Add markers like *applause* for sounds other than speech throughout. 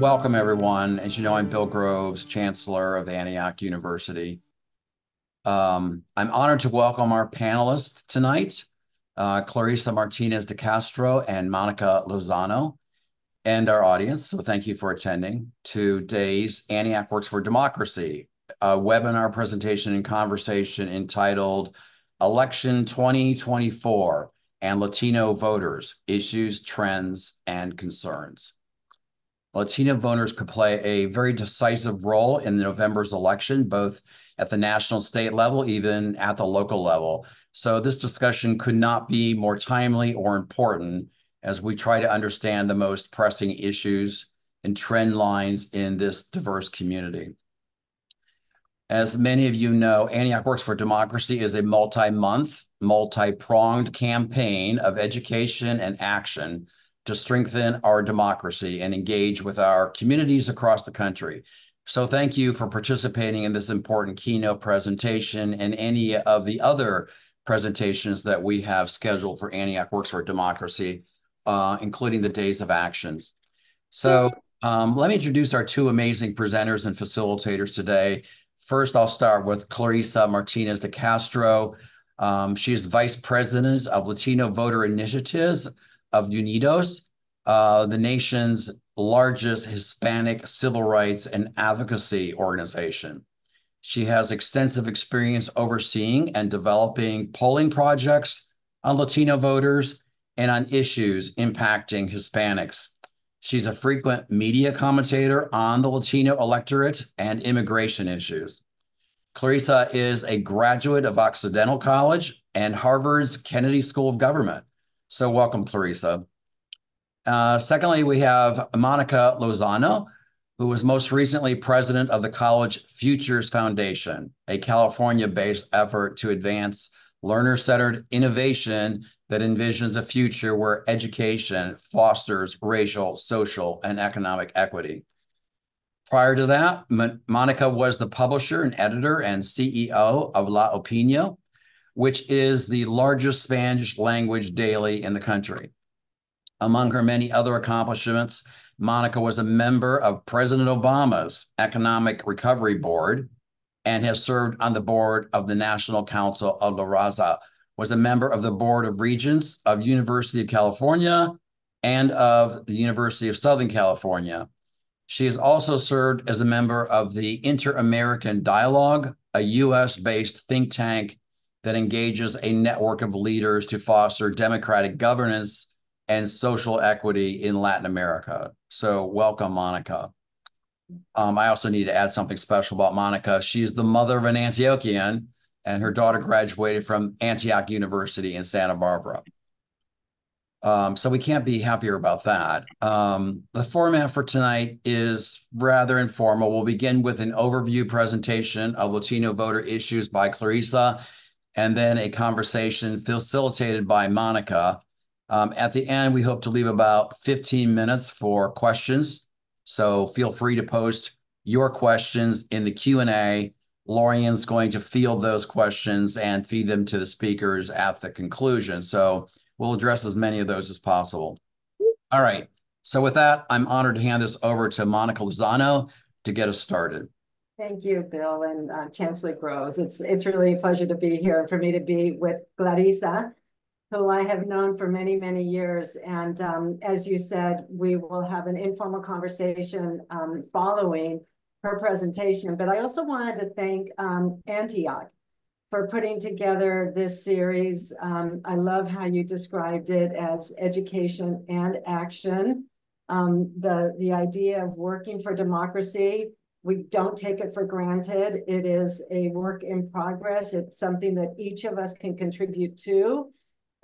Welcome, everyone. As you know, I'm Bill Groves, Chancellor of Antioch University. Um, I'm honored to welcome our panelists tonight, uh, Clarissa Martinez de Castro and Monica Lozano, and our audience. So thank you for attending today's Antioch Works for Democracy, a webinar presentation and conversation entitled Election 2024 and Latino Voters, Issues, Trends, and Concerns. Latino voters could play a very decisive role in November's election, both at the national state level, even at the local level. So this discussion could not be more timely or important as we try to understand the most pressing issues and trend lines in this diverse community. As many of you know, Antioch Works for Democracy is a multi-month, multi-pronged campaign of education and action to strengthen our democracy and engage with our communities across the country. So thank you for participating in this important keynote presentation and any of the other presentations that we have scheduled for Antioch Works for Democracy, uh, including the Days of Actions. So um, let me introduce our two amazing presenters and facilitators today. First, I'll start with Clarissa Martinez de Castro. Um, she is Vice President of Latino Voter Initiatives of Unidos, uh, the nation's largest Hispanic civil rights and advocacy organization. She has extensive experience overseeing and developing polling projects on Latino voters and on issues impacting Hispanics. She's a frequent media commentator on the Latino electorate and immigration issues. Clarissa is a graduate of Occidental College and Harvard's Kennedy School of Government. So welcome, Clarissa. Uh, secondly, we have Monica Lozano, who was most recently president of the College Futures Foundation, a California-based effort to advance learner-centered innovation that envisions a future where education fosters racial, social, and economic equity. Prior to that, Monica was the publisher and editor and CEO of La Opinión, which is the largest Spanish language daily in the country. Among her many other accomplishments, Monica was a member of President Obama's Economic Recovery Board and has served on the board of the National Council of La Raza, was a member of the Board of Regents of University of California and of the University of Southern California. She has also served as a member of the Inter-American Dialogue, a US-based think tank that engages a network of leaders to foster democratic governance and social equity in Latin America. So welcome, Monica. Um, I also need to add something special about Monica. She is the mother of an Antiochian, and her daughter graduated from Antioch University in Santa Barbara. Um, so we can't be happier about that. Um, the format for tonight is rather informal. We'll begin with an overview presentation of Latino voter issues by Clarissa and then a conversation facilitated by Monica. Um, at the end, we hope to leave about 15 minutes for questions. So feel free to post your questions in the Q&A. Laurien's going to field those questions and feed them to the speakers at the conclusion. So we'll address as many of those as possible. All right. So with that, I'm honored to hand this over to Monica Lozano to get us started. Thank you, Bill and uh, Chancellor Groves. It's it's really a pleasure to be here for me to be with Clarissa, who I have known for many, many years. And um, as you said, we will have an informal conversation um, following her presentation. But I also wanted to thank um, Antioch for putting together this series. Um, I love how you described it as education and action. Um, the, the idea of working for democracy we don't take it for granted. It is a work in progress. It's something that each of us can contribute to.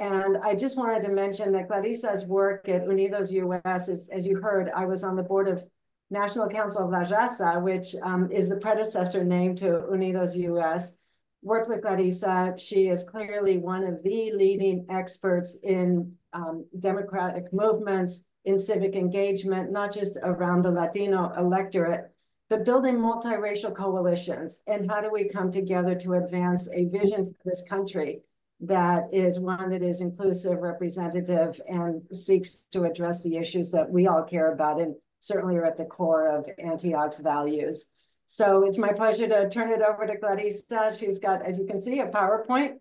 And I just wanted to mention that Clarissa's work at Unidos US is, as you heard, I was on the board of National Council of La Raza, which um, is the predecessor name to Unidos US. Worked with Clarissa. She is clearly one of the leading experts in um, democratic movements, in civic engagement, not just around the Latino electorate, but building multiracial coalitions and how do we come together to advance a vision for this country that is one that is inclusive, representative, and seeks to address the issues that we all care about and certainly are at the core of Antioch's values. So it's my pleasure to turn it over to Clarissa. She's got, as you can see, a PowerPoint.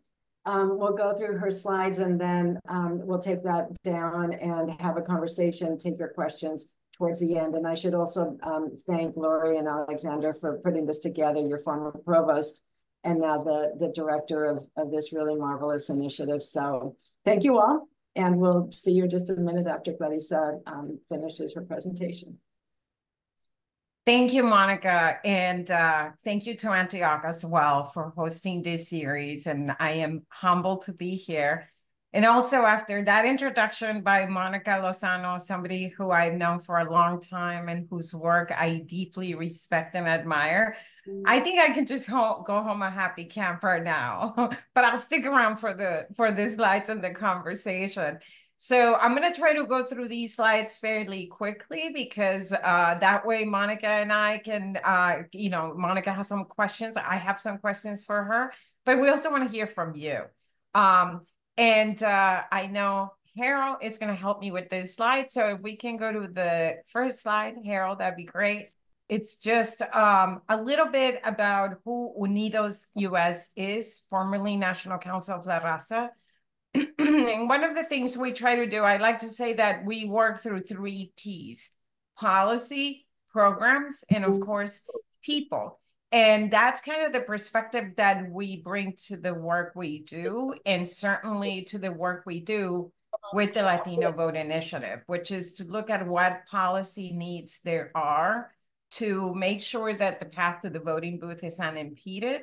Um, we'll go through her slides and then um, we'll take that down and have a conversation, take your questions towards the end. And I should also um, thank Laurien Alexandre for putting this together, your former provost, and now the, the director of, of this really marvelous initiative. So thank you all. And we'll see you just a minute after Clarissa um, finishes her presentation. Thank you, Monica. And uh, thank you to Antioch as well for hosting this series. And I am humbled to be here. And also after that introduction by Monica Lozano, somebody who I've known for a long time and whose work I deeply respect and admire, I think I can just ho go home a happy camper now, *laughs* but I'll stick around for the for the slides and the conversation. So I'm going to try to go through these slides fairly quickly because uh, that way Monica and I can, uh, you know, Monica has some questions. I have some questions for her, but we also want to hear from you. Um, and uh, I know Harold is going to help me with this slide. So if we can go to the first slide, Harold, that'd be great. It's just um, a little bit about who Unidos US is, formerly National Council of La Raza. *clears throat* and one of the things we try to do, I like to say that we work through three P's, policy, programs, and of course, people. And that's kind of the perspective that we bring to the work we do, and certainly to the work we do with the Latino Vote Initiative, which is to look at what policy needs there are to make sure that the path to the voting booth is unimpeded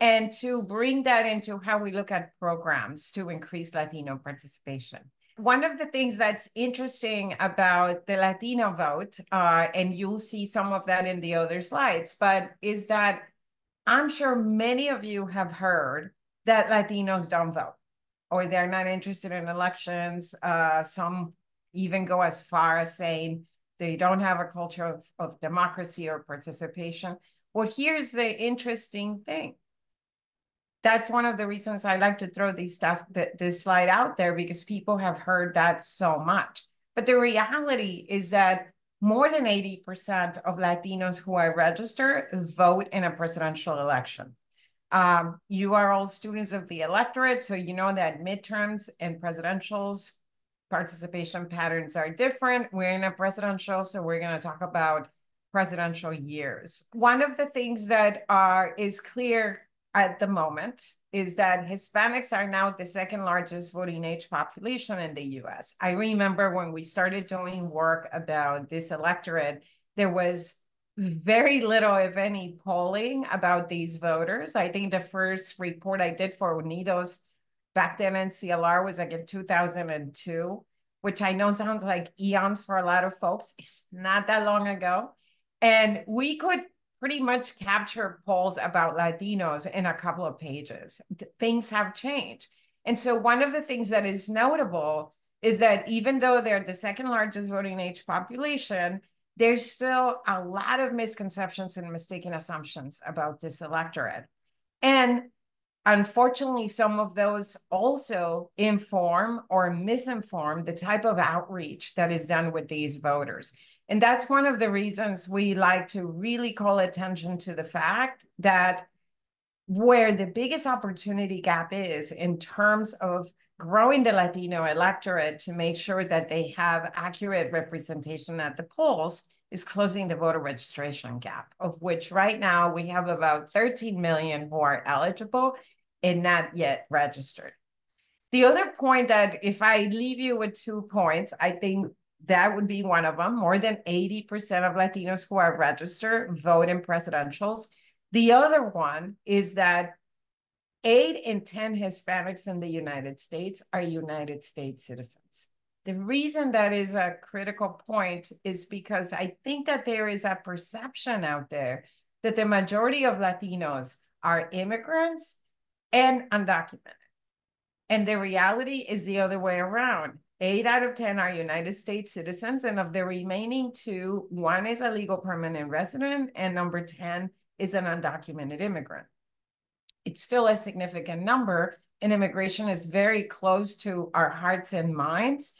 and to bring that into how we look at programs to increase Latino participation. One of the things that's interesting about the Latino vote, uh, and you'll see some of that in the other slides, but is that I'm sure many of you have heard that Latinos don't vote or they're not interested in elections. Uh, some even go as far as saying they don't have a culture of, of democracy or participation. Well, here's the interesting thing. That's one of the reasons I like to throw these stuff, this slide out there because people have heard that so much. But the reality is that more than 80% of Latinos who are registered vote in a presidential election. Um, you are all students of the electorate, so you know that midterms and presidentials participation patterns are different. We're in a presidential, so we're going to talk about presidential years. One of the things that are is clear at the moment is that Hispanics are now the second largest voting age population in the US. I remember when we started doing work about this electorate, there was very little, if any, polling about these voters. I think the first report I did for Unidos back then NCLR was like in 2002, which I know sounds like eons for a lot of folks. It's not that long ago. And we could pretty much capture polls about Latinos in a couple of pages. Things have changed. And so one of the things that is notable is that even though they're the second largest voting age population, there's still a lot of misconceptions and mistaken assumptions about this electorate. And Unfortunately, some of those also inform or misinform the type of outreach that is done with these voters. And that's one of the reasons we like to really call attention to the fact that where the biggest opportunity gap is in terms of growing the Latino electorate to make sure that they have accurate representation at the polls is closing the voter registration gap, of which right now we have about 13 million who are eligible and not yet registered. The other point that if I leave you with two points, I think that would be one of them. More than 80% of Latinos who are registered vote in presidentials. The other one is that eight in 10 Hispanics in the United States are United States citizens. The reason that is a critical point is because I think that there is a perception out there that the majority of Latinos are immigrants and undocumented. And the reality is the other way around. Eight out of 10 are United States citizens, and of the remaining two, one is a legal permanent resident, and number 10 is an undocumented immigrant. It's still a significant number, and immigration is very close to our hearts and minds,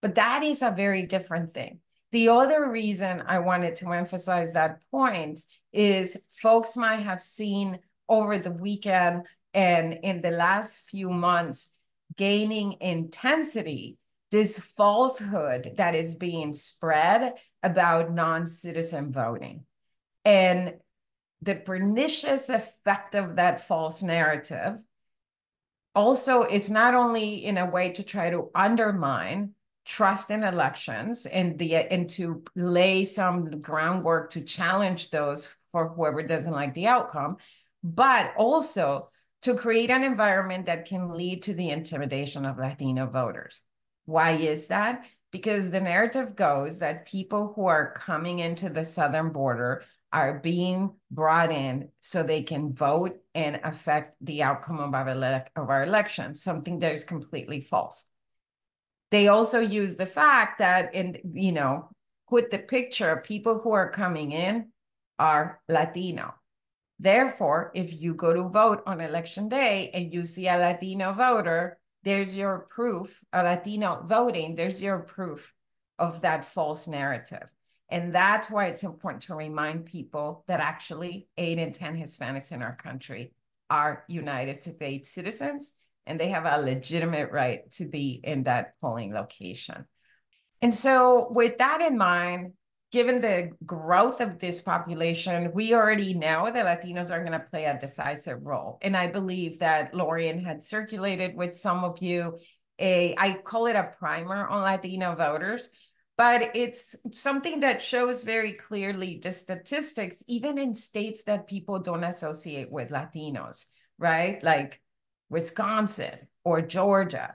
but that is a very different thing. The other reason I wanted to emphasize that point is folks might have seen over the weekend and in the last few months gaining intensity this falsehood that is being spread about non-citizen voting. And the pernicious effect of that false narrative also it's not only in a way to try to undermine trust in elections and the and to lay some groundwork to challenge those for whoever doesn't like the outcome but also to create an environment that can lead to the intimidation of latino voters why is that because the narrative goes that people who are coming into the southern border are being brought in so they can vote and affect the outcome of our, ele- of our election, something that is completely false. They also use the fact that, in you know, put the picture people who are coming in are Latino. Therefore, if you go to vote on election day and you see a Latino voter, there's your proof, Latino voting, there's your proof of that false narrative. And that's why it's important to remind people that actually eight in 10 Hispanics in our country are United States citizens, and they have a legitimate right to be in that polling location. And so, with that in mind, given the growth of this population, we already know that Latinos are going to play a decisive role. And I believe that Laurien had circulated with some of you a, I call it a primer on Latino voters, but it's something that shows very clearly the statistics, even in states that people don't associate with Latinos, right? Like Wisconsin or Georgia.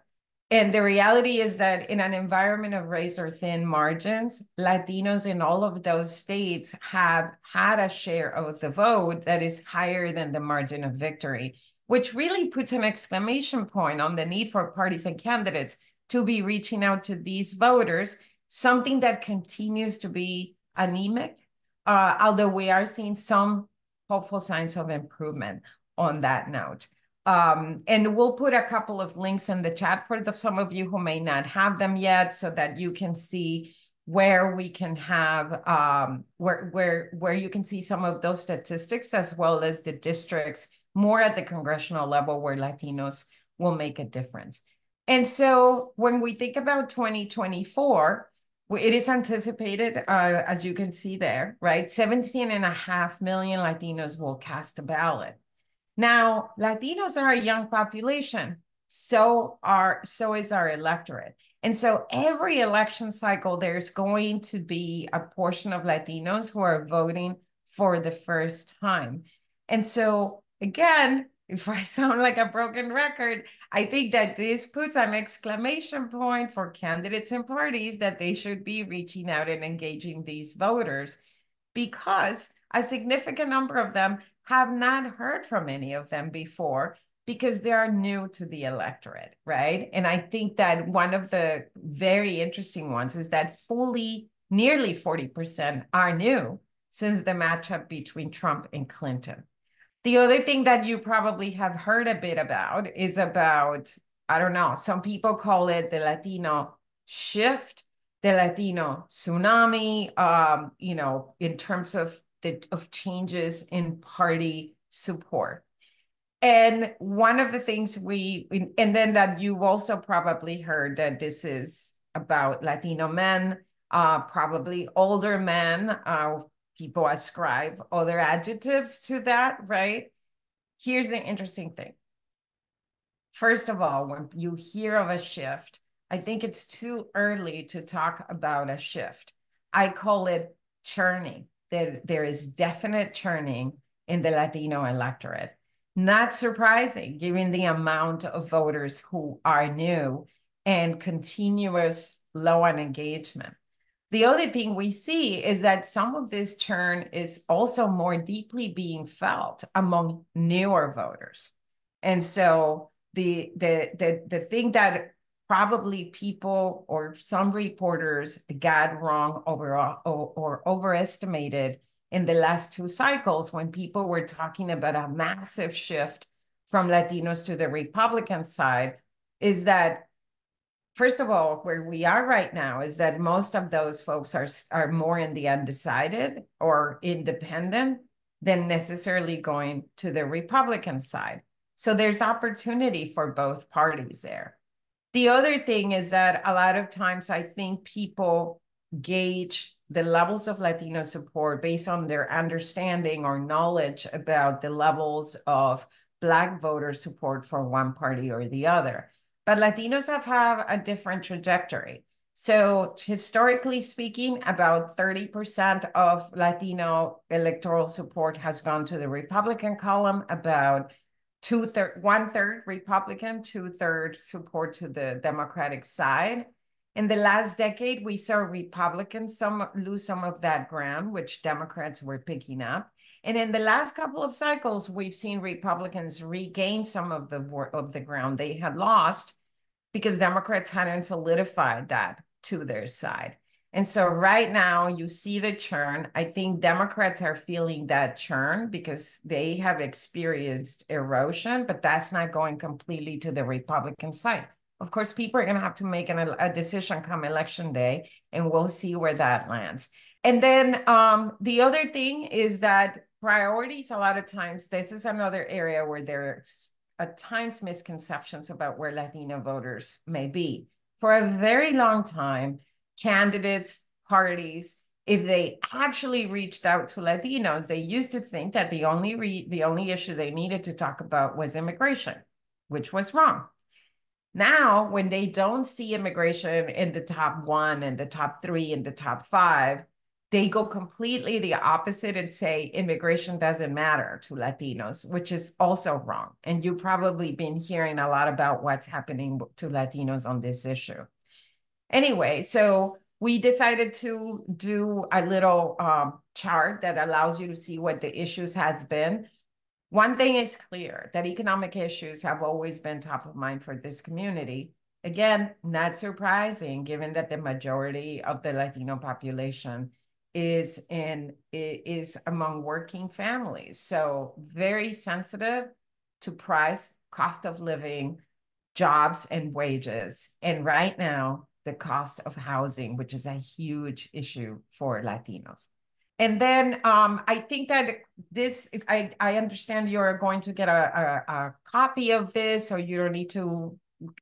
And the reality is that in an environment of razor thin margins, Latinos in all of those states have had a share of the vote that is higher than the margin of victory, which really puts an exclamation point on the need for parties and candidates to be reaching out to these voters something that continues to be anemic, uh, although we are seeing some hopeful signs of improvement on that note. Um, and we'll put a couple of links in the chat for the, some of you who may not have them yet so that you can see where we can have um, where where where you can see some of those statistics as well as the districts more at the congressional level where Latinos will make a difference. And so when we think about 2024, it is anticipated, uh, as you can see there, right? 17 and a half million Latinos will cast a ballot. Now, Latinos are a young population. So are so is our electorate. And so every election cycle, there's going to be a portion of Latinos who are voting for the first time. And so again, *laughs* if I sound like a broken record, I think that this puts an exclamation point for candidates and parties that they should be reaching out and engaging these voters because a significant number of them have not heard from any of them before because they are new to the electorate, right? And I think that one of the very interesting ones is that fully nearly 40% are new since the matchup between Trump and Clinton. The other thing that you probably have heard a bit about is about, I don't know, some people call it the Latino shift, the Latino tsunami, um, you know, in terms of the of changes in party support. And one of the things we, and then that you also probably heard that this is about Latino men, uh, probably older men, uh, people ascribe other adjectives to that, right? Here's the interesting thing. First of all, when you hear of a shift, I think it's too early to talk about a shift. I call it churning. There, there is definite churning in the Latino electorate. Not surprising, given the amount of voters who are new and continuous low on engagement. The other thing we see is that some of this churn is also more deeply being felt among newer voters. And so the the the the thing that probably people or some reporters got wrong overall or, or overestimated in the last two cycles when people were talking about a massive shift from Latinos to the Republican side is that first of all, where we are right now is that most of those folks are are more in the undecided or independent than necessarily going to the Republican side. So there's opportunity for both parties there. The other thing is that a lot of times I think people gauge the levels of Latino support based on their understanding or knowledge about the levels of Black voter support for one party or the other. But Latinos have, had a different trajectory. So historically speaking, about 30% of Latino electoral support has gone to the Republican column, about two third, one third Republican, two third support to the Democratic side. In the last decade, we saw Republicans some lose some of that ground, which Democrats were picking up. And in the last couple of cycles, we've seen Republicans regain some of the of the ground they had lost because Democrats hadn't solidified that to their side. And so right now you see the churn. I think Democrats are feeling that churn because they have experienced erosion, but that's not going completely to the Republican side. Of course, people are going to have to make an, a decision come election day, and we'll see where that lands. And then um, the other thing is that priorities, a lot of times, this is another area where there's at times misconceptions about where Latino voters may be. For a very long time, candidates, parties, if they actually reached out to Latinos, they used to think that the only re- the only issue they needed to talk about was immigration, which was wrong. Now, when they don't see immigration in the top one and the top three and the top five, they go completely the opposite and say immigration doesn't matter to Latinos, which is also wrong. And you've probably been hearing a lot about what's happening to Latinos on this issue. Anyway, so we decided to do a little um, chart that allows you to see what the issues has been one thing is clear that economic issues have always been top of mind for this community. Again, not surprising given that the majority of the Latino population is in is among working families. So very sensitive to price, cost of living, jobs and wages. And right now, the cost of housing, which is a huge issue for Latinos. And then um, I think that this, I, I understand you're going to get a, a, a copy of this, so you don't need to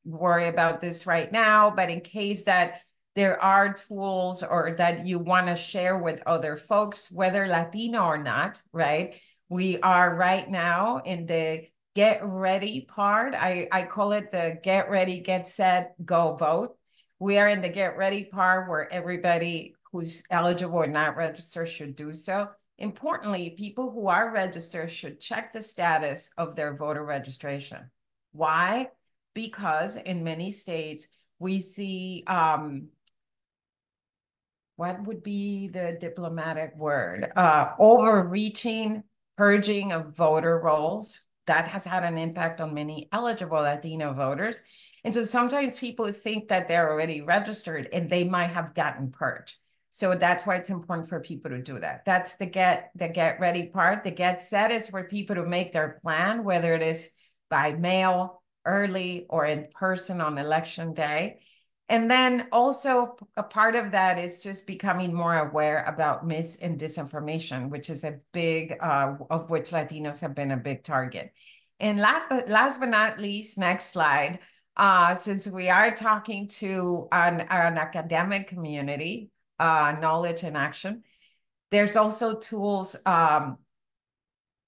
worry about this right now. But in case that there are tools or that you want to share with other folks, whether Latino or not, right? We are right now in the get ready part. I, I call it the get ready, get set, go vote. We are in the get ready part where everybody who's eligible or not registered should do so. Importantly, people who are registered should check the status of their voter registration. Why? Because in many states, we see um, what would be the diplomatic word? Uh, overreaching, purging of voter rolls. That has had an impact on many eligible Latino voters. And so sometimes people think that they're already registered and they might have gotten purged. So that's why it's important for people to do that. That's the get the get ready part. The get set is for people to make their plan, whether it is by mail, early, or in person on election day. And then also a part of that is just becoming more aware about mis and disinformation, which is a big, uh, of which Latinos have been a big target. And last but, last but not least, next slide, uh, since we are talking to an, an academic community, uh, knowledge and action. There's also tools um,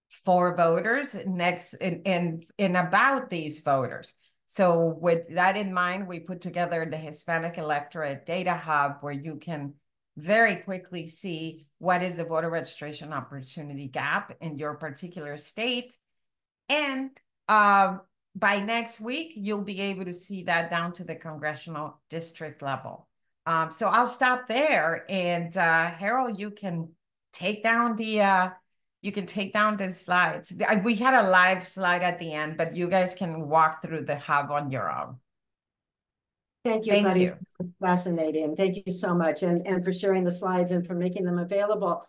for voters next in, in, in about these voters. So with that in mind, we put together the Hispanic Electorate Data Hub where you can very quickly see what is the voter registration opportunity gap in your particular state. And uh, by next week, you'll be able to see that down to the congressional district level. Um, so I'll stop there. And uh, Harold, you can take down the uh, you can take down the slides. We had a live slide at the end, but you guys can walk through the hub on your own. Thank you. Thank you. Fascinating. Thank you so much. And, and for sharing the slides and for making them available.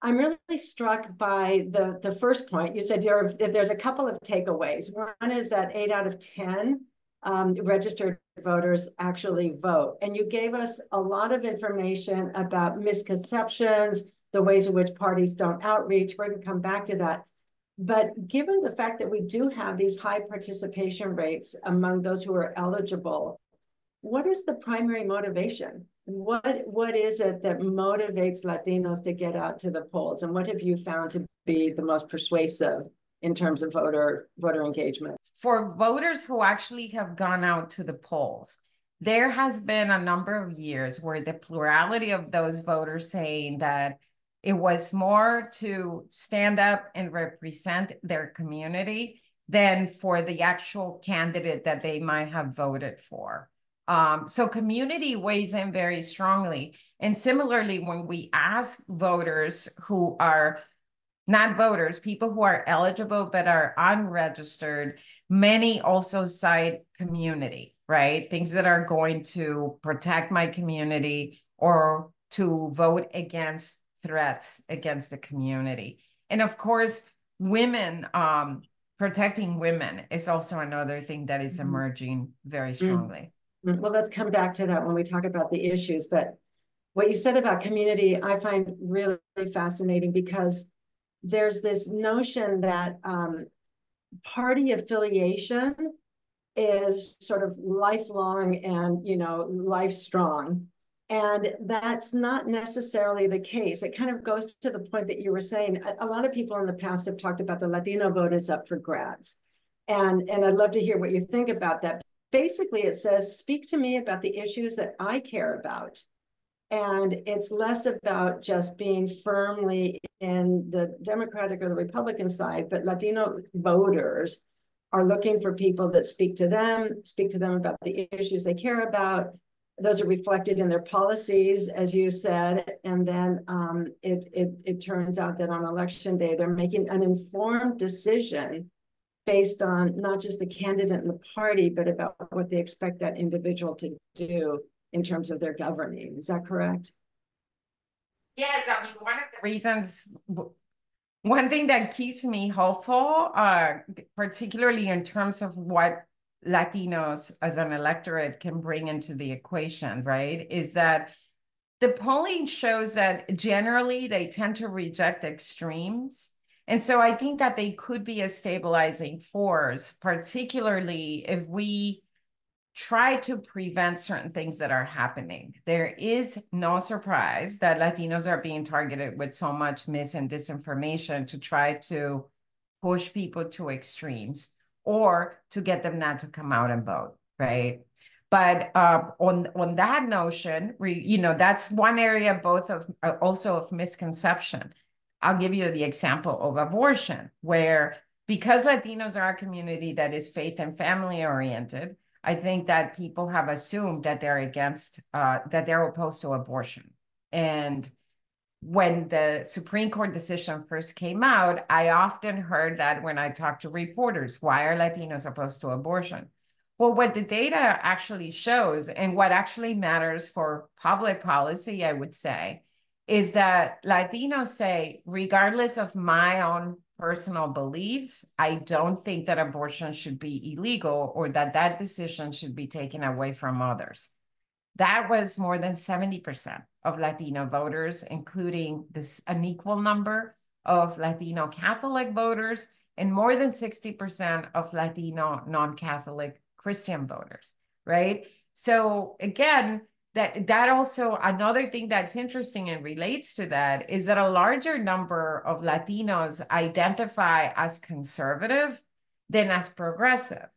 I'm really struck by the, the first point. You said you're, there's a couple of takeaways. One is that eight out of 10 um, registered voters actually vote. And you gave us a lot of information about misconceptions, the ways in which parties don't outreach. We're going to come back to that. But given the fact that we do have these high participation rates among those who are eligible, what is the primary motivation? What what is it that motivates Latinos to get out to the polls, and what have you found to be the most persuasive in terms of voter voter engagement? For voters who actually have gone out to the polls, there has been a number of years where the plurality of those voters saying that it was more to stand up and represent their community than for the actual candidate that they might have voted for. Um, so community weighs in very strongly. And similarly, when we ask voters who are not voters, people who are eligible but are unregistered, many also cite community, right? Things that are going to protect my community or to vote against threats against the community. And of course, women, um, protecting women is also another thing that is mm-hmm. emerging very mm. strongly. Mm, well, let's come back to that when we talk about the issues. But what you said about community, I find really fascinating because there's this notion that um, party affiliation is sort of lifelong and you know life strong and that's not necessarily the case. It kind of goes to the point that you were saying. A, a lot of people in the past have talked about the Latino vote is up for grabs. And, and I'd love to hear what you think about that. Basically, it says, speak to me about the issues that I care about. And it's less about just being firmly in the Democratic or the Republican side, but Latino voters are looking for people that speak to them, speak to them about the issues they care about, those are reflected in their policies, as you said, and then um, it, it, it turns out that on election day, they're making an informed decision based on not just the candidate and the party, but about what they expect that individual to do in terms of their governing. Is that correct? Yes, I mean, one of the reasons, one thing that keeps me hopeful, uh, particularly in terms of what Latinos as an electorate can bring into the equation, right? Is that the polling shows that generally they tend to reject extremes. And so I think that they could be a stabilizing force, particularly if we try to prevent certain things that are happening. There is no surprise that Latinos are being targeted with so much mis and disinformation to try to push people to extremes or to get them not to come out and vote, right? But uh, on on that notion, we, you know, that's one area both of uh, also of misconception. I'll give you the example of abortion, where because Latinos are a community that is faith and family oriented, I think that people have assumed that they're against, uh, that they're opposed to abortion. And when the Supreme Court decision first came out, I often heard that when I talked to reporters, why are Latinos opposed to abortion? Well, what the data actually shows and what actually matters for public policy, I would say, is that Latinos say, regardless of my own personal beliefs, I don't think that abortion should be illegal or that that decision should be taken away from others. That was more than 70% of Latino voters, including this an equal number of Latino Catholic voters and more than 60% of Latino non-Catholic Christian voters, right? So again, that that also another thing that's interesting and relates to that is that a larger number of Latinos identify as conservative than as progressive.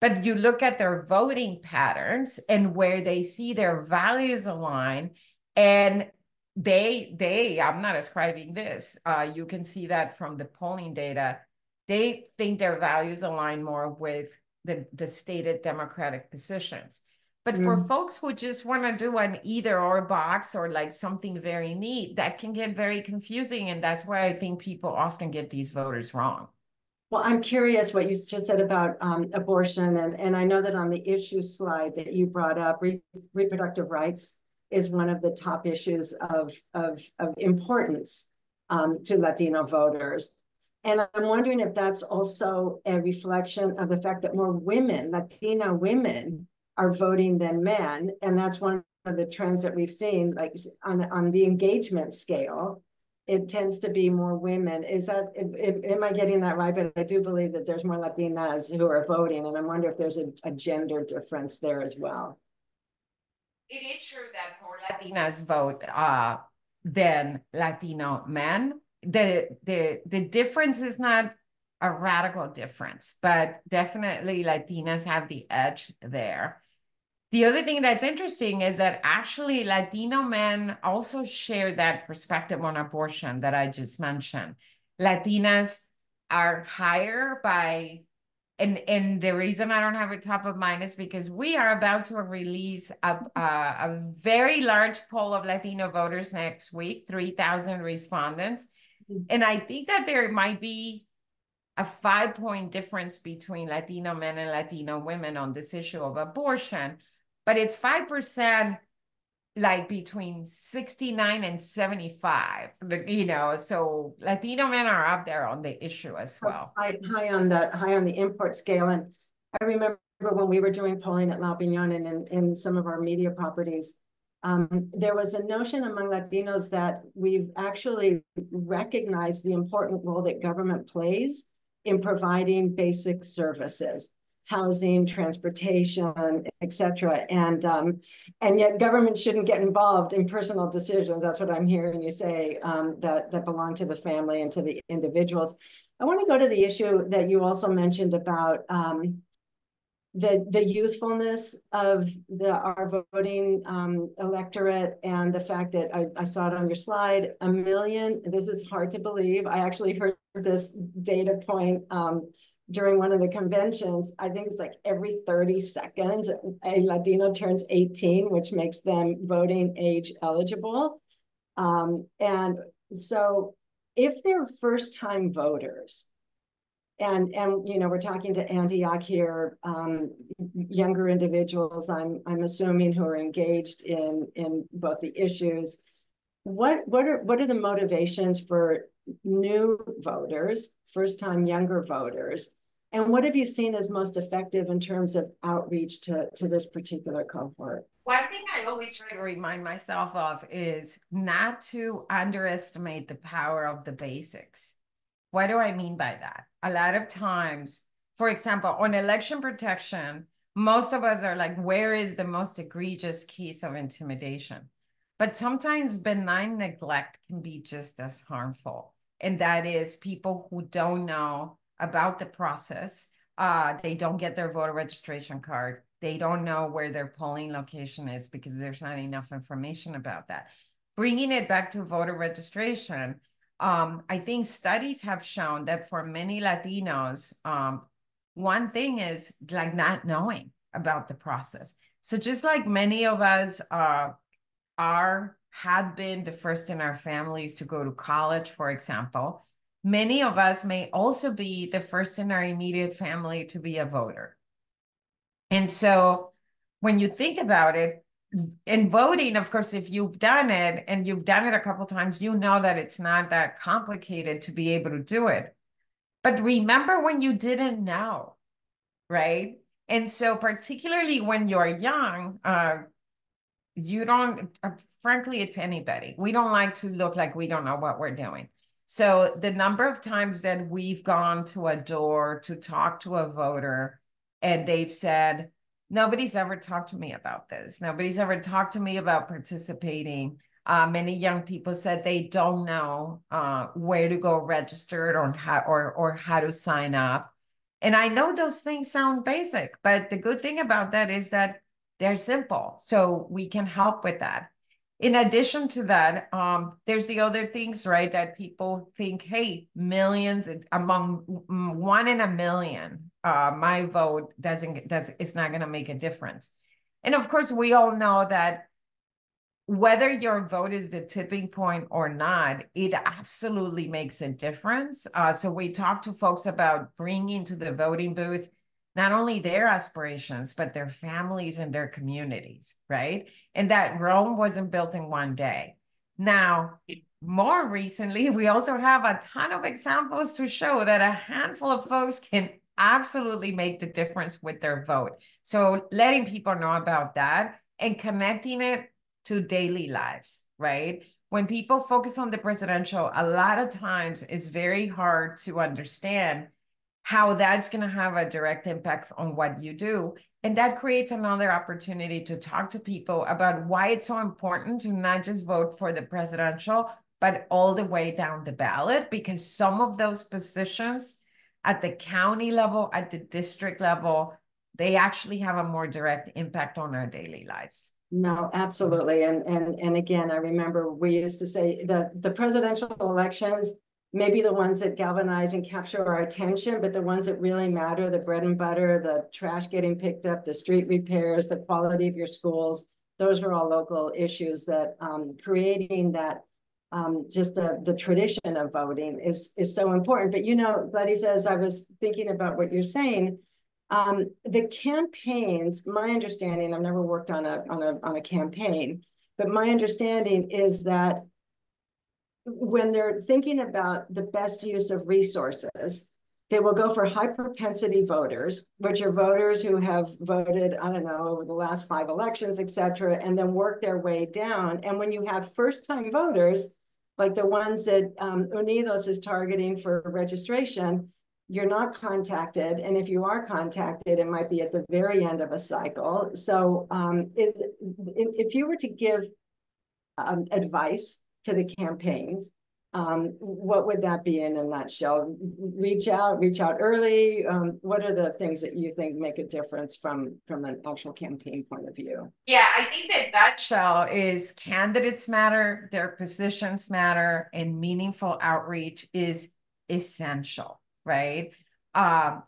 But you look at their voting patterns and where they see their values align, and they they I'm not ascribing this. Uh, you can see that from the polling data. They think their values align more with the, the stated democratic positions. But mm. for folks who just want to do an either or box or like something very neat, that can get very confusing. And that's why I think people often get these voters wrong. Well, I'm curious what you just said about um, abortion, and, and I know that on the issue slide that you brought up, re reproductive rights is one of the top issues of, of, of importance um, to Latino voters. And I'm wondering if that's also a reflection of the fact that more women, Latina women, are voting than men. And that's one of the trends that we've seen, like on, on the engagement scale. It tends to be more women. Is that, if, if, am I getting that right? But I do believe that there's more Latinas who are voting, and I wonder if there's a, a gender difference there as well. It is true that more Latinas vote uh, than Latino men. The the the difference is not a radical difference, but definitely Latinas have the edge there. The other thing that's interesting is that actually Latino men also share that perspective on abortion that I just mentioned. Latinas are higher by and and the reason I don't have it top of mind is because we are about to release a a, a very large poll of Latino voters next week, three thousand respondents, mm-hmm. and I think that there might be a five point difference between Latino men and Latino women on this issue of abortion, but it's five percent like between 69 and 75 you know so latino men are up there on the issue as well. high, high on that high on the import scale and i remember when we were doing polling at la Opinión and in, in some of our media properties um, there was a notion among latinos that we've actually recognized the important role that government plays in providing basic services housing, transportation, et cetera. And um, and yet government shouldn't get involved in personal decisions. That's what I'm hearing you say um, that that belong to the family and to the individuals. I want to go to the issue that you also mentioned about um, the the youthfulness of the our voting um, electorate and the fact that I, I saw it on your slide a million. This is hard to believe. I actually heard this data point um, during one of the conventions, I think it's like every 30 seconds, a Latino turns 18, which makes them voting age eligible. Um, and so if they're first time voters, and and you know we're talking to Antioch here, um, younger individuals. I'm I'm assuming who are engaged in in both the issues. What what are what are the motivations for new voters, first time younger voters, and what have you seen as most effective in terms of outreach to, to this particular cohort? One thing I always try to remind myself of is not to underestimate the power of the basics. What do I mean by that? A lot of times, for example, on election protection, most of us are like, where is the most egregious case of intimidation? But sometimes benign neglect can be just as harmful. And that is people who don't know about the process. Uh, they don't get their voter registration card. They don't know where their polling location is because there's not enough information about that. Bringing it back to voter registration, um, I think studies have shown that for many Latinos, um, one thing is like not knowing about the process. So just like many of us uh, are, had been the first in our families to go to college, for example, Many of us may also be the first in our immediate family to be a voter. And so when you think about it, in voting, of course, if you've done it and you've done it a couple times, you know that it's not that complicated to be able to do it. But remember when you didn't know, right? And so, particularly when you're young, uh, you don't, uh, frankly, it's anybody. We don't like to look like we don't know what we're doing. So the number of times that we've gone to a door to talk to a voter and they've said, nobody's ever talked to me about this. Nobody's ever talked to me about participating. Uh, many young people said they don't know uh, where to go registered or how or or how to sign up. And I know those things sound basic, but the good thing about that is that they're simple. So we can help with that in addition to that, um, there's the other things, right? That people think, hey, millions among one in a million, uh, my vote doesn't does it's not going to make a difference. And of course, we all know that whether your vote is the tipping point or not, it absolutely makes a difference. Uh, so we talk to folks about bringing to the voting booth not only their aspirations, but their families and their communities, right? And that Rome wasn't built in one day. Now, more recently, we also have a ton of examples to show that a handful of folks can absolutely make the difference with their vote. So letting people know about that and connecting it to daily lives, right? When people focus on the presidential, a lot of times it's very hard to understand how that's going to have a direct impact on what you do. And that creates another opportunity to talk to people about why it's so important to not just vote for the presidential, but all the way down the ballot, because some of those positions at the county level, at the district level, they actually have a more direct impact on our daily lives. No, absolutely. And and and again, I remember we used to say the the presidential elections may be the ones that galvanize and capture our attention, but the ones that really matter, the bread and butter, the trash getting picked up, the street repairs, the quality of your schools, those are all local issues that um, creating that um, just the, the tradition of voting is, is so important. But you know, Gladys, as I was thinking about what you're saying, um, the campaigns, my understanding, I've never worked on a, on a, on a campaign, but my understanding is that when they're thinking about the best use of resources, they will go for high propensity voters, which are voters who have voted, I don't know, over the last five elections, et cetera, and then work their way down. And when you have first time voters, like the ones that um, Unidos is targeting for registration, you're not contacted. And if you are contacted, it might be at the very end of a cycle. So um, if, if you were to give um, advice to the campaigns, um, what would that be in a nutshell? Reach out, reach out early. Um, what are the things that you think make a difference from from an actual campaign point of view? Yeah, I think that nutshell is candidates matter, their positions matter, and meaningful outreach is essential, right? Um,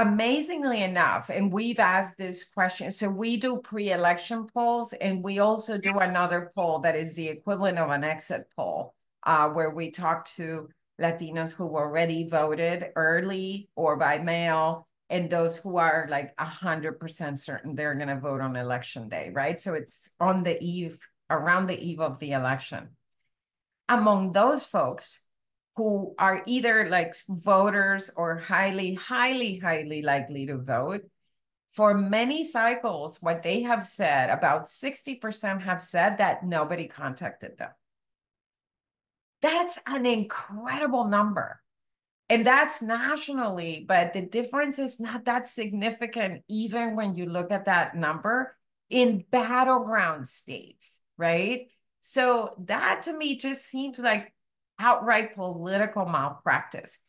amazingly enough, and we've asked this question, so we do pre-election polls, and we also do another poll that is the equivalent of an exit poll uh, where we talk to Latinos who already voted early or by mail, and those who are like 100% certain they're going to vote on election day, right? So it's on the eve, around the eve of the election. Among those folks who are either like voters or highly, highly, highly likely to vote, for many cycles, what they have said, about 60% have said that nobody contacted them. That's an incredible number. And that's nationally, but the difference is not that significant, even when you look at that number in battleground states, right? So that to me just seems like outright political malpractice.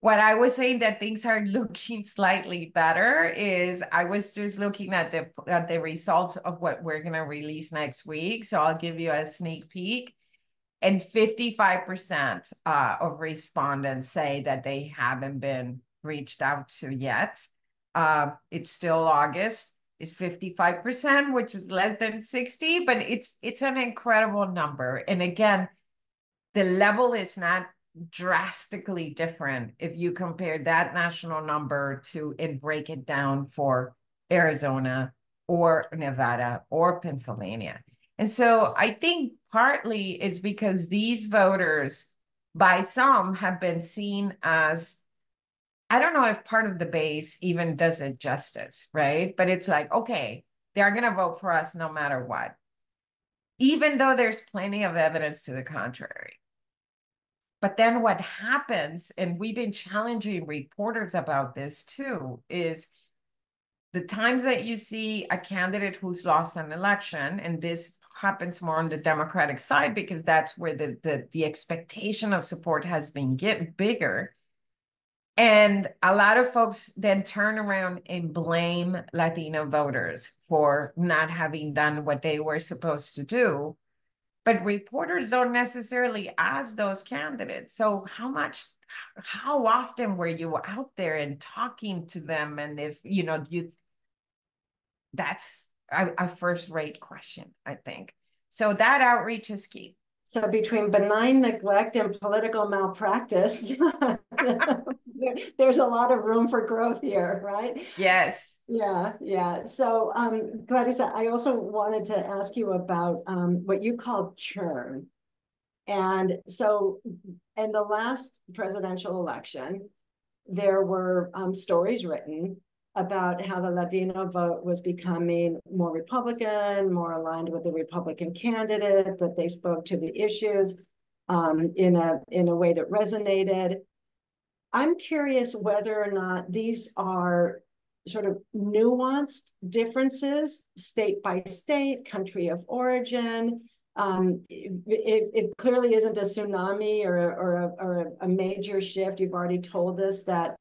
What I was saying that things are *laughs* looking slightly better is I was just looking at the at the results of what we're gonna release next week. So I'll give you a sneak peek and 55% uh, of respondents say that they haven't been reached out to yet. Uh, it's still August. It's 55%, which is less than 60, but it's it's an incredible number. And again, the level is not drastically different if you compare that national number to and break it down for Arizona or Nevada or Pennsylvania. And so I think partly is because these voters, by some, have been seen as I don't know if part of the base even does it justice, right? But it's like, okay, they're going to vote for us no matter what, even though there's plenty of evidence to the contrary. But then what happens, and we've been challenging reporters about this too, is the times that you see a candidate who's lost an election, and this happens more on the Democratic side because that's where the the, the expectation of support has been get bigger. And a lot of folks then turn around and blame Latino voters for not having done what they were supposed to do. But reporters don't necessarily ask those candidates. So, how much, how often were you out there and talking to them? And if, you know, you, that's a, a first rate question, I think. So that outreach is key. So between benign neglect and political malpractice, *laughs* *laughs* there, there's a lot of room for growth here, right? Yes. Yeah, yeah. So, um, Clarissa, I also wanted to ask you about um, what you call churn. And so, in the last presidential election, there were um, stories written about how the Latino vote was becoming more Republican, more aligned with the Republican candidate, that they spoke to the issues um, in a in a way that resonated. I'm curious whether or not these are sort of nuanced differences, state by state, country of origin. Um, it, it, clearly isn't a tsunami or, or, a, or a major shift. You've already told us that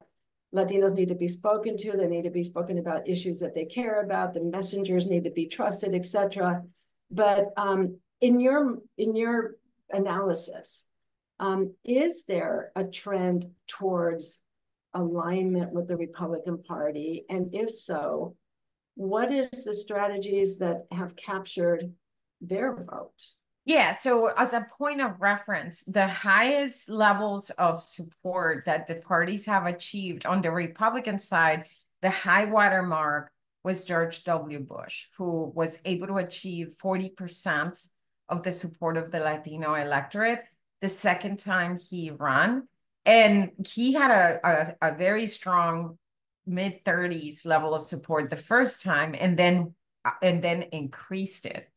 Latinos need to be spoken to. They need to be spoken about issues that they care about. The messengers need to be trusted, etc. But um, in your in your analysis, um, is there a trend towards alignment with the Republican Party? And if so, what is the strategies that have captured their vote? Yeah, so as a point of reference, the highest levels of support that the parties have achieved on the Republican side, the high water mark was George W. Bush, who was able to achieve 40% of the support of the Latino electorate the second time he ran. And he had a, a, a very strong mid 30s level of support the first time and then uh, and then increased it.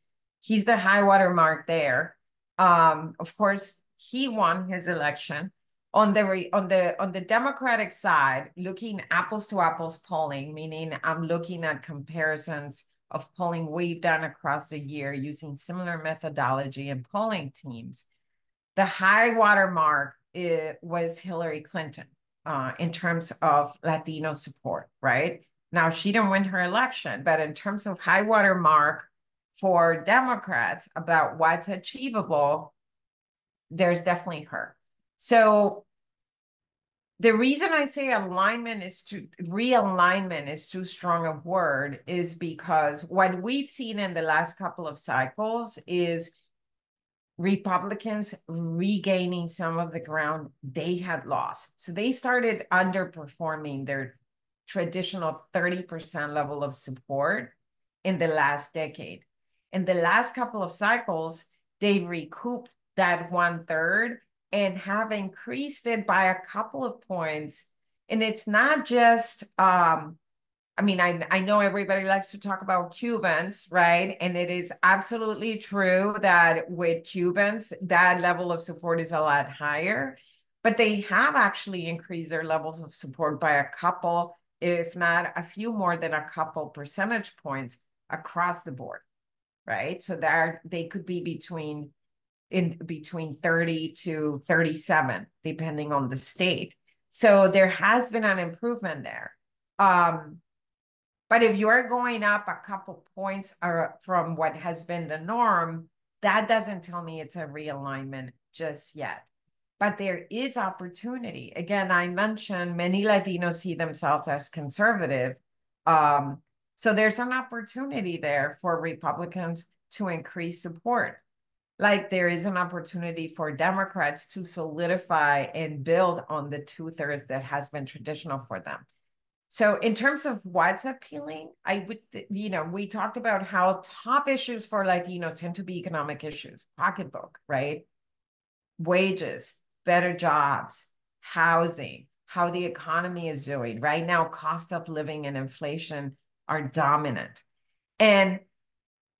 He's the high water mark there. Um, of course, he won his election. On the on the on the Democratic side, looking apples to apples polling, meaning I'm looking at comparisons of polling we've done across the year using similar methodology and polling teams. The high water mark it was Hillary Clinton uh, in terms of Latino support, right? Now, she didn't win her election, but in terms of high water mark for Democrats about what's achievable, there's definitely her. So the reason I say alignment is to realignment is too strong a word is because what we've seen in the last couple of cycles is Republicans regaining some of the ground they had lost. So they started underperforming their traditional 30% level of support in the last decade. In the last couple of cycles, they've recouped that one third and have increased it by a couple of points. And it's not just um, I mean, I, I know everybody likes to talk about Cubans, right? And it is absolutely true that with Cubans, that level of support is a lot higher, but they have actually increased their levels of support by a couple, if not a few more than a couple percentage points across the board, right? So there they could be between in between 30 to 37, depending on the state. So there has been an improvement there. Um, but if you're going up a couple points from what has been the norm, that doesn't tell me it's a realignment just yet. But there is opportunity. Again, I mentioned many Latinos see themselves as conservative. Um, so there's an opportunity there for Republicans to increase support. Like there is an opportunity for Democrats to solidify and build on the two thirds that has been traditional for them. So in terms of what's appealing, I would, you know, we talked about how top issues for Latinos tend to be economic issues, pocketbook, right? Wages, better jobs, housing, how the economy is doing. Right now, cost of living and inflation are dominant. And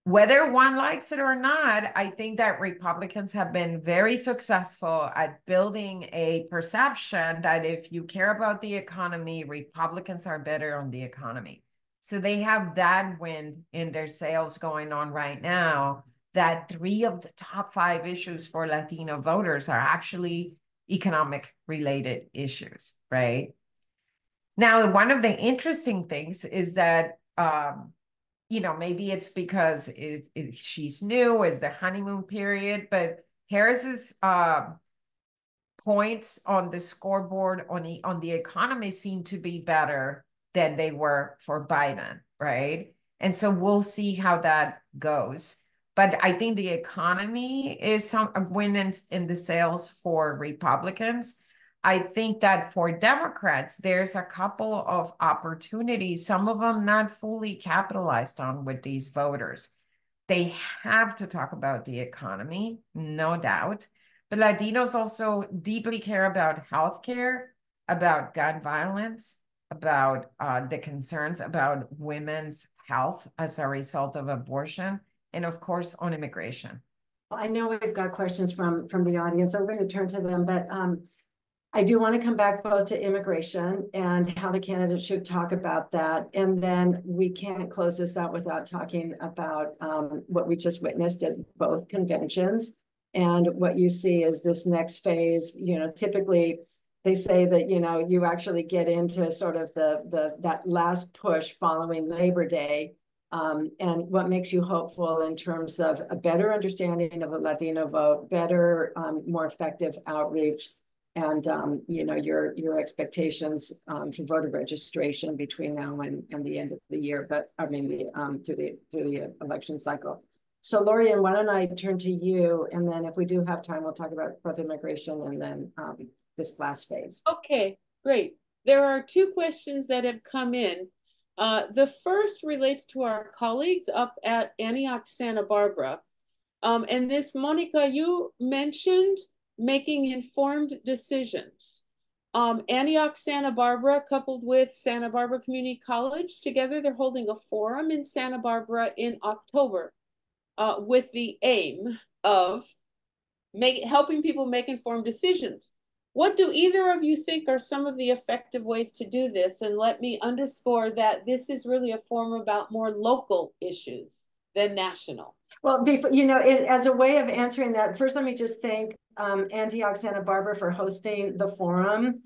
whether one likes it or not, I think that Republicans have been very successful at building a perception that if you care about the economy, Republicans are better on the economy. So they have that wind in their sails going on right now that three of the top five issues for Latino voters are actually economic related issues, right? Now, one of the interesting things is that um, you know, maybe it's because it, it, she's new, is the honeymoon period, but Harris's uh, points on the scoreboard on the on the economy seem to be better than they were for Biden, right? And so we'll see how that goes. But I think the economy is some a win in, in the sails for Republicans. I think that for Democrats, there's a couple of opportunities, some of them not fully capitalized on with these voters. They have to talk about the economy, no doubt. But Latinos also deeply care about healthcare, about gun violence, about uh, the concerns about women's health as a result of abortion, and of course on immigration. I know we've got questions from from the audience. I'm going to turn to them, but um, I do want to come back both to immigration and how the candidates should talk about that. And then we can't close this out without talking about um, what we just witnessed at both conventions. And what you see is this next phase, you know, typically they say that, you know, you actually get into sort of the, the that last push following Labor Day. Um, and what makes you hopeful in terms of a better understanding of a Latino vote, better, um, more effective outreach, and um, you know your your expectations um, for voter registration between now and, and the end of the year, but I mean the um, through the through the election cycle. So Laurien, why don't I turn to you, and then if we do have time, we'll talk about both immigration and then this last phase. Okay, great. There are two questions that have come in. Uh, the first relates to our colleagues up at Antioch Santa Barbara. Um, and this, Monica, you mentioned making informed decisions. Um, Antioch Santa Barbara, coupled with Santa Barbara Community College, together they're holding a forum in Santa Barbara in October uh, with the aim of make, helping people make informed decisions. What do either of you think are some of the effective ways to do this? And let me underscore that this is really a forum about more local issues than national. Well, before, you know, it, as a way of answering that, first let me just thank um, Antioch Santa Barbara for hosting the forum.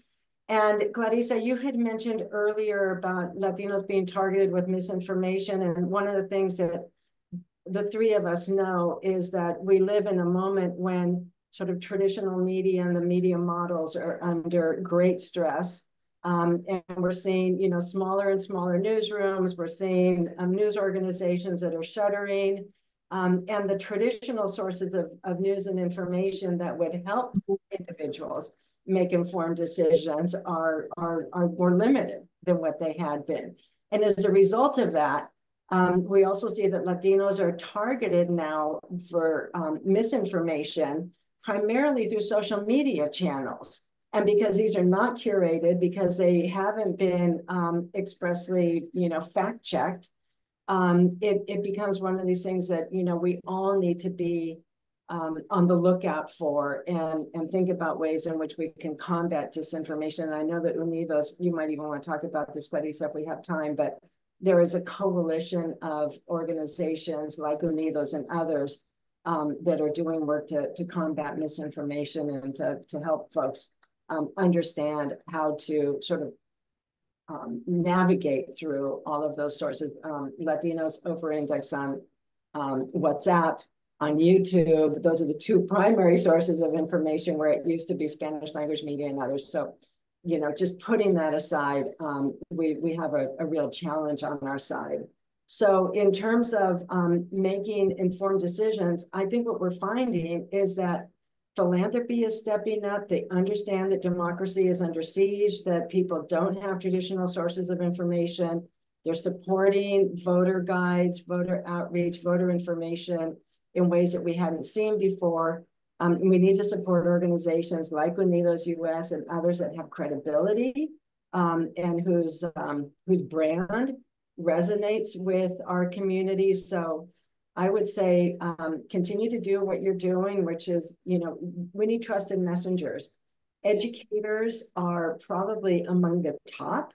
And Clarissa, you had mentioned earlier about Latinos being targeted with misinformation. And one of the things that the three of us know is that we live in a moment when sort of traditional media and the media models are under great stress. Um, and we're seeing, you know, smaller and smaller newsrooms. We're seeing um, news organizations that are shuttering. Um, and the traditional sources of, of news and information that would help individuals make informed decisions are, are, are more limited than what they had been. And as a result of that, um, we also see that Latinos are targeted now for um, misinformation, primarily through social media channels. And because these are not curated, because they haven't been um, expressly, you know, fact checked, um, it, it becomes one of these things that, you know, we all need to be um, on the lookout for and, and think about ways in which we can combat disinformation. And I know that Unidos, you might even want to talk about this, Clarissa, if we have time, but there is a coalition of organizations like Unidos and others um, that are doing work to, to combat misinformation and to, to help folks um, understand how to sort of um, navigate through all of those sources. Um, Latinos over-index on um, WhatsApp, on YouTube. Those are the two primary sources of information where it used to be Spanish language media and others. So, you know, just putting that aside, um, we, we have a, a, real challenge on our side. So in terms of um, making informed decisions, I think what we're finding is that philanthropy is stepping up. They understand that democracy is under siege, that people don't have traditional sources of information. They're supporting voter guides, voter outreach, voter information in ways that we hadn't seen before. Um, we need to support organizations like Unidos US and others that have credibility um, and whose um, whose brand resonates with our communities. So I would say um, continue to do what you're doing, which is, you know, we need trusted messengers. Educators are probably among the top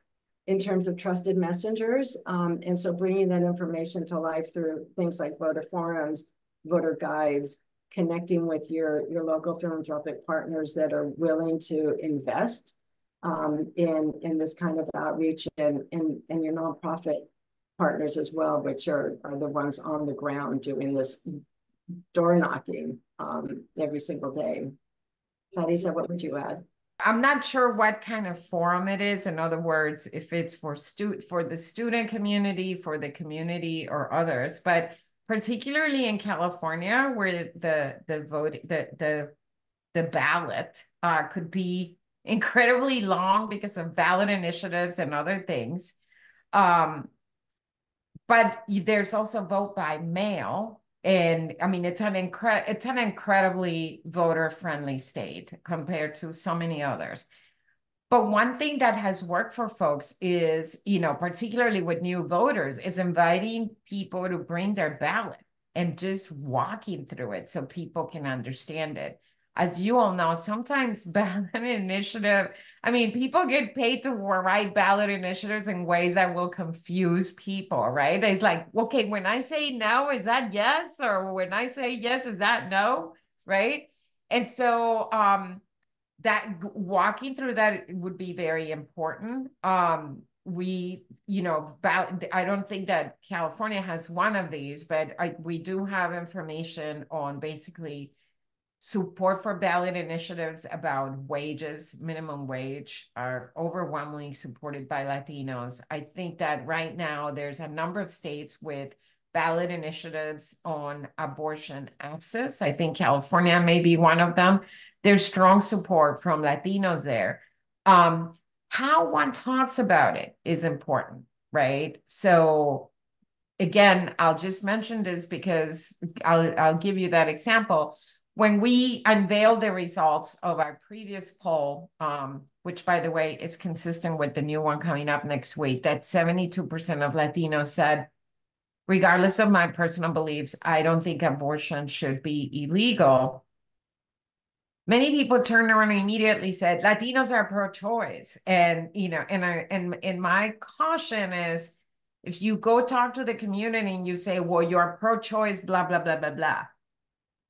in terms of trusted messengers. Um, and so bringing that information to life through things like voter forums, voter guides, connecting with your, your local philanthropic partners that are willing to invest um, in, in this kind of outreach and, and, and your nonprofit partners as well, which are, are the ones on the ground doing this door knocking um, every single day. Patty what would you add? I'm not sure what kind of forum it is. In other words, if it's for stu for the student community, for the community or others, but particularly in California, where the the vote the the the ballot uh, could be incredibly long because of ballot initiatives and other things. Um, but there's also vote by mail. And I mean, it's an incre- it's an incredibly voter friendly state compared to so many others. But one thing that has worked for folks is, you know, particularly with new voters, is inviting people to bring their ballot and just walking through it so people can understand it as you all know, sometimes *laughs* ballot initiative, I mean, people get paid to write ballot initiatives in ways that will confuse people, right? It's like, okay, when I say no, is that yes? Or when I say yes, is that no? Right. And so um that walking through that would be very important. Um we you know i don't think that california has one of these but I, we do have information on basically support for ballot initiatives about wages, minimum wage are overwhelmingly supported by Latinos. I think that right now there's a number of states with ballot initiatives on abortion access. I think California may be one of them. There's strong support from Latinos there. Um, how one talks about it is important, right? So again, I'll just mention this because I'll I'll give you that example when we unveiled the results of our previous poll, um, which by the way is consistent with the new one coming up next week, that 72% of Latinos said, regardless of my personal beliefs, I don't think abortion should be illegal. Many people turned around and immediately said, Latinos are pro-choice. And, you know, and, I, and, and my caution is, if you go talk to the community and you say, well, you're pro-choice, blah, blah, blah, blah, blah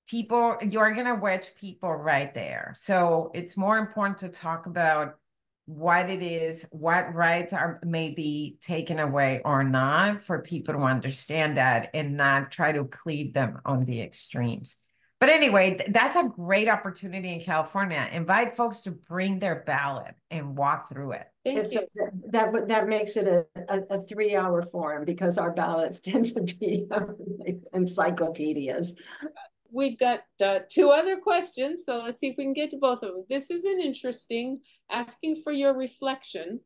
people you're going to wedge people right there so it's more important to talk about what it is what rights are maybe taken away or not for people to understand that and not try to cleave them on the extremes but anyway th- that's a great opportunity in california invite folks to bring their ballot and walk through it Thank It's, you. a- that, that makes it a, a, a three-hour forum because our ballots *laughs* tend to be um, encyclopedias. We've got uh, two other questions, so let's see if we can get to both of them. This is an interesting, asking for your reflection.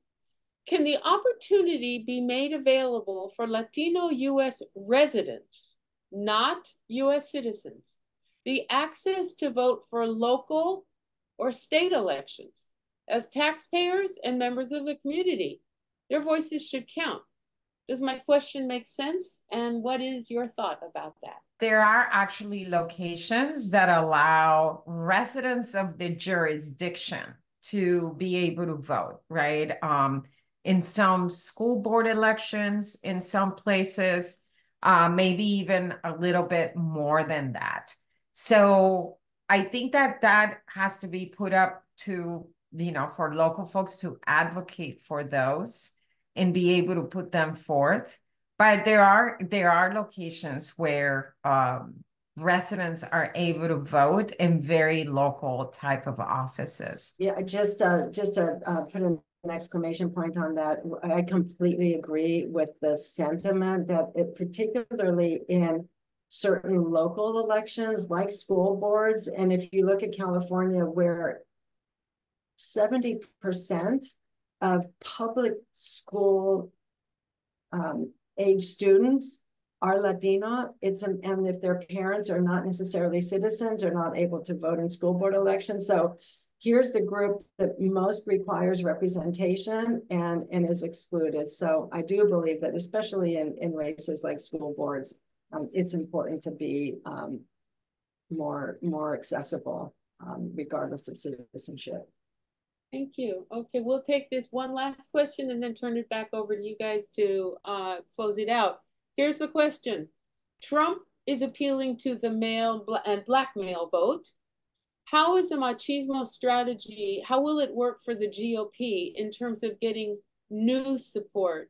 Can the opportunity be made available for Latino U.S. residents, not U.S. citizens, the access to vote for local or state elections? As taxpayers and members of the community, their voices should count. Does my question make sense? And what is your thought about that? there are actually locations that allow residents of the jurisdiction to be able to vote, right? Um, in some school board elections, in some places, uh, maybe even a little bit more than that. So I think that that has to be put up to, you know, for local folks to advocate for those and be able to put them forth but there are there are locations where um, residents are able to vote in very local type of offices. Yeah, just uh, just to uh, put an exclamation point on that, I completely agree with the sentiment that it particularly in certain local elections like school boards, and if you look at California, where seventy percent of public school um, age students are Latino. It's an, and if their parents are not necessarily citizens or not able to vote in school board elections. So here's the group that most requires representation and, and is excluded. So I do believe that especially in, in races like school boards, um, it's important to be um, more, more accessible um, regardless of citizenship. Thank you. Okay, we'll take this one last question and then turn it back over to you guys to uh, close it out. Here's the question. Trump is appealing to the male and black male vote. How is the machismo strategy, how will it work for the GOP in terms of getting new support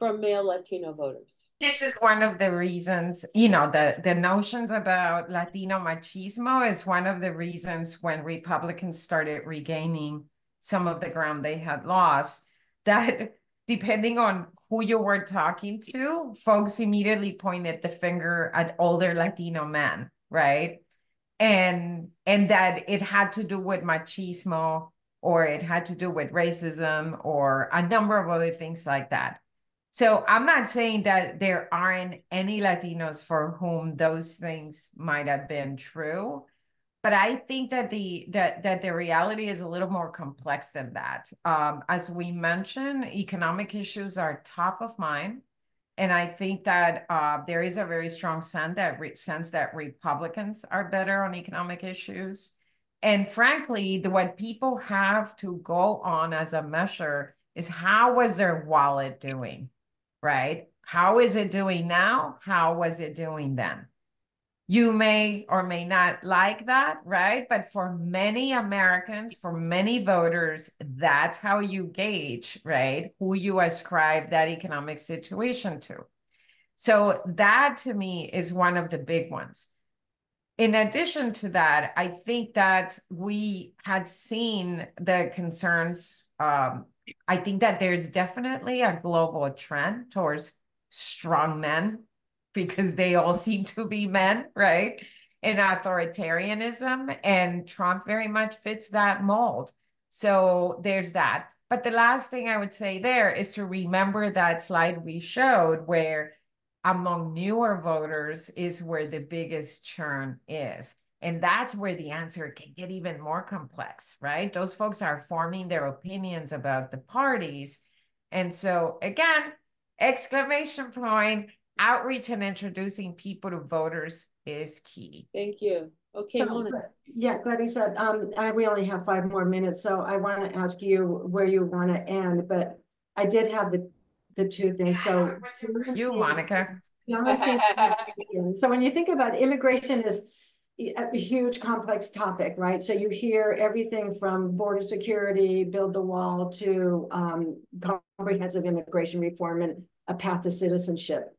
from male Latino voters? This is one of the reasons, you know, the, the notions about Latino machismo is one of the reasons when Republicans started regaining some of the ground they had lost that *laughs* depending on who you were talking to folks immediately pointed the finger at older latino men right and and that it had to do with machismo or it had to do with racism or a number of other things like that. So I'm not saying that there aren't any Latinos for whom those things might have been true, but I think that the that that the reality is a little more complex than that. Um, as we mentioned, economic issues are top of mind, and I think that uh, there is a very strong sense that re- sense that Republicans are better on economic issues, and frankly, the what people have to go on as a measure is how was their wallet doing right? How is it doing now? How was it doing then? You may or may not like that, right? But for many Americans, for many voters, that's how you gauge, right? Who you ascribe that economic situation to. So that to me is one of the big ones. In addition to that, I think that we had seen the concerns um, I think that there's definitely a global trend towards strong men because they all *laughs* seem to be men, right? In authoritarianism, and Trump very much fits that mold. So there's that. But the last thing I would say there is to remember that slide we showed where among newer voters is where the biggest churn is. And that's where the answer can get even more complex, right? Those folks are forming their opinions about the parties. And so, again, exclamation point, outreach and introducing people to voters is key. Thank you. Okay, So, Mona. Yeah, glad he said, um, I, we only have five more minutes, so I want to ask you where you want to end, but I did have the, the two things, so. *laughs* You, Monica. So when you think about immigration is a huge complex topic, right? So you hear everything from border security, build the wall to um, comprehensive immigration reform and a path to citizenship.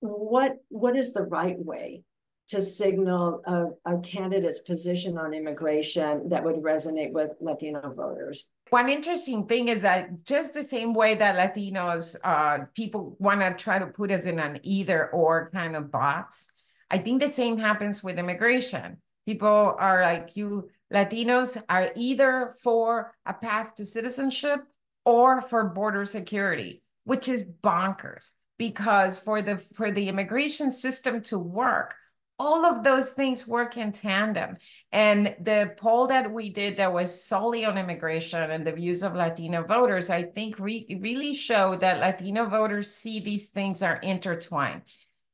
What what is the right way to signal a, a candidate's position on immigration that would resonate with Latino voters? One interesting thing is that just the same way that Latinos, uh, people want to try to put us in an either or kind of box I think the same happens with immigration. People are like, you Latinos are either for a path to citizenship or for border security, which is bonkers because for the for the immigration system to work, all of those things work in tandem. And the poll that we did that was solely on immigration and the views of Latino voters, I think re really showed that Latino voters see these things are intertwined.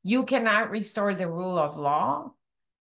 You cannot restore the rule of law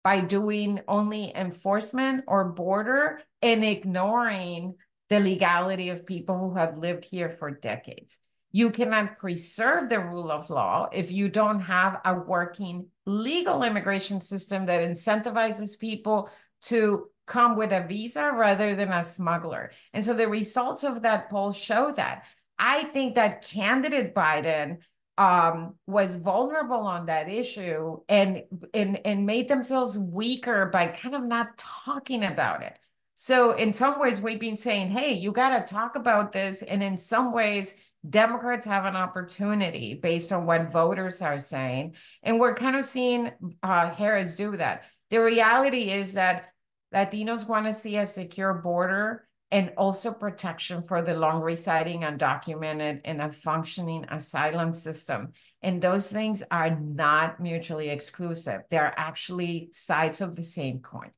by doing only enforcement or border and ignoring the legality of people who have lived here for decades. You cannot preserve the rule of law if you don't have a working legal immigration system that incentivizes people to come with a visa rather than a smuggler. And so the results of that poll show that. I think that candidate Biden um, was vulnerable on that issue and, and, and made themselves weaker by kind of not talking about it. So in some ways, we've been saying, hey, you got to talk about this. And in some ways, Democrats have an opportunity based on what voters are saying. And we're kind of seeing uh, Harris do that. The reality is that Latinos want to see a secure border and also protection for the long residing undocumented and a functioning asylum system. And those things are not mutually exclusive. They're actually sides of the same coin.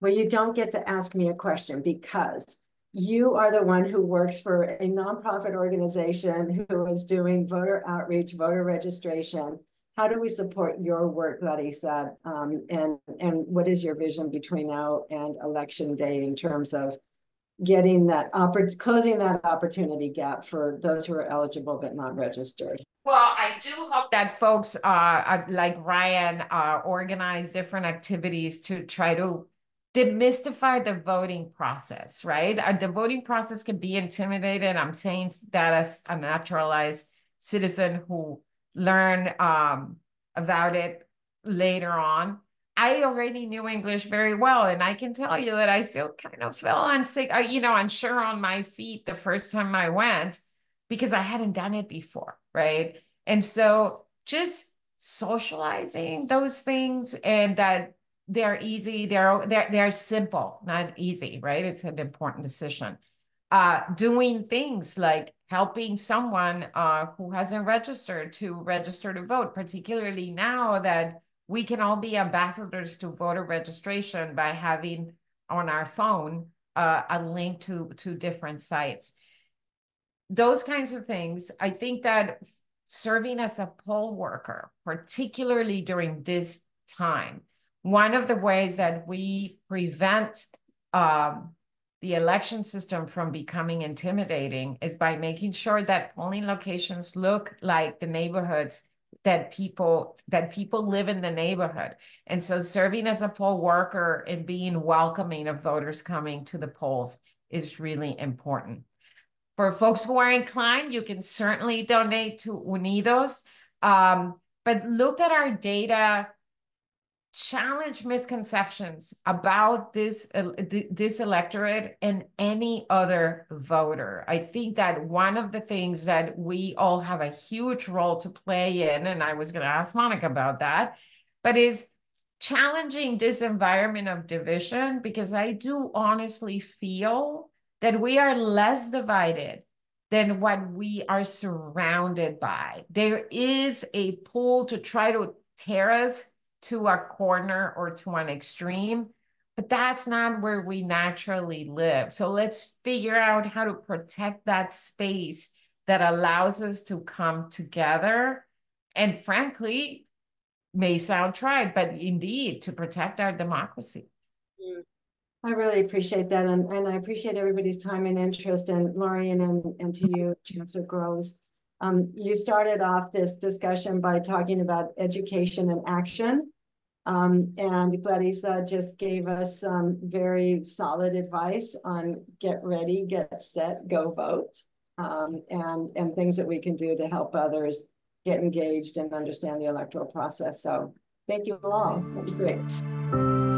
Well, you don't get to ask me a question because you are the one who works for a nonprofit organization who is doing voter outreach, voter registration. How do we support your work, Clarissa? Um, and, and what is your vision between now and election day in terms of getting that oppor- closing that opportunity gap for those who are eligible but not registered. Well, I do hope that folks uh, uh like Ryan uh, organize different activities to try to demystify the voting process, right? Uh, the voting process can be intimidated. I'm saying that as a naturalized citizen who learned um, about it later on. I already knew English very well, and I can tell you that I still kind of fell on sick, you know, unsure on my feet the first time I went because I hadn't done it before, right? And so just socializing those things and that they're easy, they're they're they're simple, not easy, right? It's an important decision. uh, doing things like helping someone uh, who hasn't registered to register to vote, particularly now that we can all be ambassadors to voter registration by having on our phone uh, a link to, to different sites. Those kinds of things, I think that serving as a poll worker, particularly during this time, one of the ways that we prevent um, the election system from becoming intimidating is by making sure that polling locations look like the neighborhoods that people that people live in the neighborhood. And so serving as a poll worker and being welcoming of voters coming to the polls is really important. For folks who are inclined you can certainly donate to unidos. Um, but look at our data challenge misconceptions about this uh, this electorate and any other voter. I think that one of the things that we all have a huge role to play in, and I was going to ask Monica about that, but is challenging this environment of division because I do honestly feel that we are less divided than what we are surrounded by. There is a pull to try to tear us to a corner or to an extreme, but that's not where we naturally live. So let's figure out how to protect that space that allows us to come together. And frankly, may sound tried, but indeed to protect our democracy. I really appreciate that. And, and I appreciate everybody's time and interest and Laurien and, and to you, Chancellor Groves. Um, you started off this discussion by talking about education and action. Um, and Clarissa just gave us some very solid advice on get ready, get set, go vote, um, and, and things that we can do to help others get engaged and understand the electoral process. So thank you all. That great.